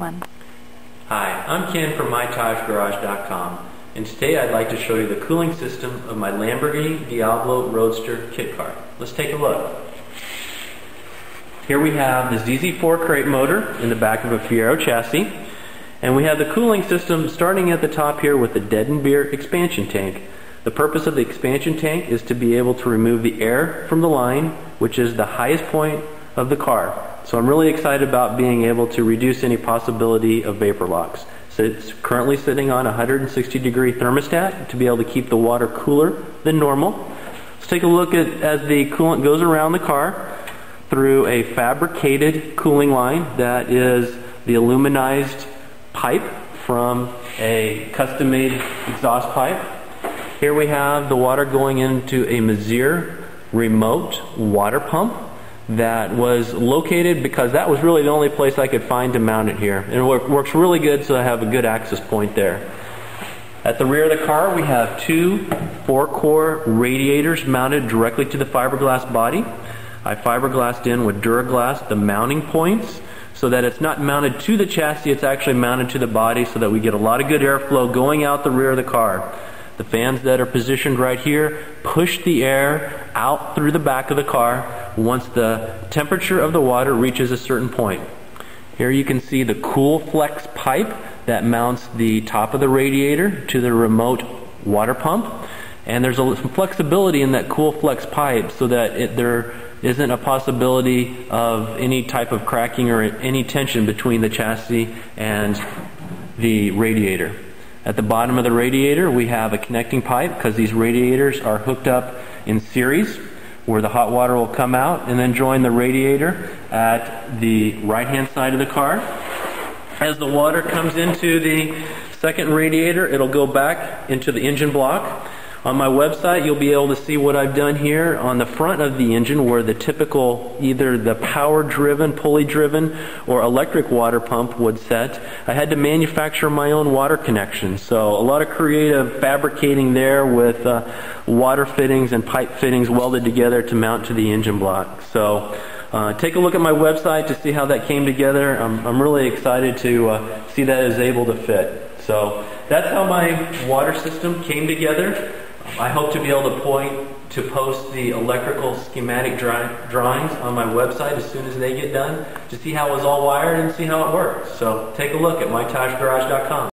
one. Hi, I'm Ken from MyTajGarage.com and today I'd like to show you the cooling system of my Lamborghini Diablo Roadster kit car. Let's take a look. Here we have the ZZ4 crate motor in the back of a Fiero chassis and we have the cooling system starting at the top here with the dead and beer expansion tank. The purpose of the expansion tank is to be able to remove the air from the line which is the highest point of the car. So I'm really excited about being able to reduce any possibility of vapor locks. So it's currently sitting on a 160 degree thermostat to be able to keep the water cooler than normal. Let's take a look at as the coolant goes around the car through a fabricated cooling line that is the aluminized pipe from a custom-made exhaust pipe. Here we have the water going into a Meziere remote water pump that was located because that was really the only place I could find to mount it here. And it works really good so I have a good access point there. At the rear of the car we have two four-core radiators mounted directly to the fiberglass body. I fiberglassed in with Duraglass the mounting points so that it's not mounted to the chassis, it's actually mounted to the body so that we get a lot of good airflow going out the rear of the car. The fans that are positioned right here push the air out through the back of the car once the temperature of the water reaches a certain point. Here you can see the Cool Flex pipe that mounts the top of the radiator to the remote water pump. And there's a, some flexibility in that Cool Flex pipe so that it, there isn't a possibility of any type of cracking or any tension between the chassis and the radiator. At the bottom of the radiator we have a connecting pipe because these radiators are hooked up in series where the hot water will come out and then join the radiator at the right hand side of the car. As the water comes into the second radiator it'll go back into the engine block on my website, you'll be able to see what I've done here on the front of the engine where the typical, either the power-driven, pulley-driven, or electric water pump would set. I had to manufacture my own water connection. So a lot of creative fabricating there with uh, water fittings and pipe fittings welded together to mount to the engine block. So uh, take a look at my website to see how that came together. I'm, I'm really excited to uh, see that is able to fit. So that's how my water system came together. I hope to be able to point to post the electrical schematic drawings on my website as soon as they get done to see how it was all wired and see how it works. So take a look at mytajgarage.com.